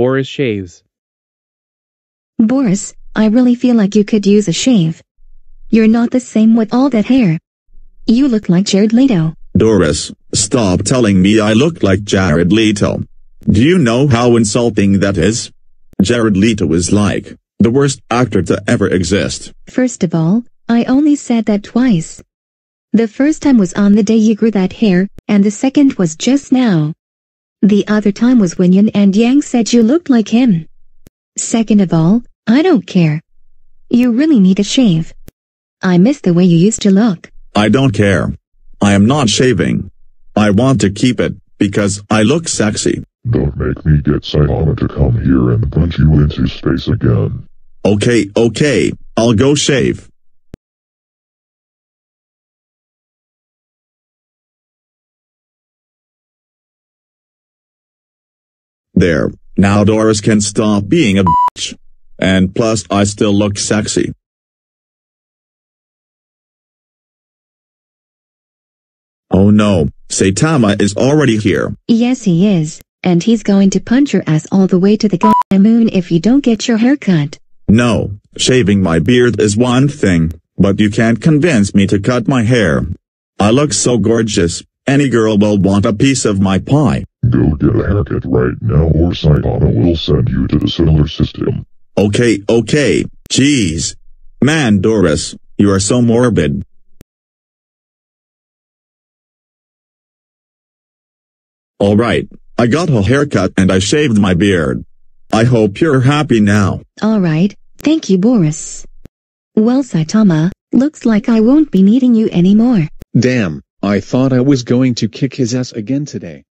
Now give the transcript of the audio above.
Boris shaves. Boris, I really feel like you could use a shave. You're not the same with all that hair. You look like Jared Leto. Doris, stop telling me I look like Jared Leto. Do you know how insulting that is? Jared Leto is like, the worst actor to ever exist. First of all, I only said that twice. The first time was on the day you grew that hair, and the second was just now. The other time was when Yin and Yang said you looked like him. Second of all, I don't care. You really need a shave. I miss the way you used to look. I don't care. I am not shaving. I want to keep it, because I look sexy. Don't make me get Saitama to come here and punch you into space again. Okay, okay, I'll go shave. There, now Doris can stop being a bitch. And plus I still look sexy. Oh no, Saitama is already here. Yes he is, and he's going to punch your ass all the way to the goddamn moon if you don't get your hair cut. No, shaving my beard is one thing, but you can't convince me to cut my hair. I look so gorgeous, any girl will want a piece of my pie. Go get a haircut right now or Saitama will send you to the solar system. Okay, okay, jeez. Man Doris, you are so morbid. Alright, I got a haircut and I shaved my beard. I hope you're happy now. Alright, thank you Boris. Well Saitama, looks like I won't be needing you anymore. Damn, I thought I was going to kick his ass again today.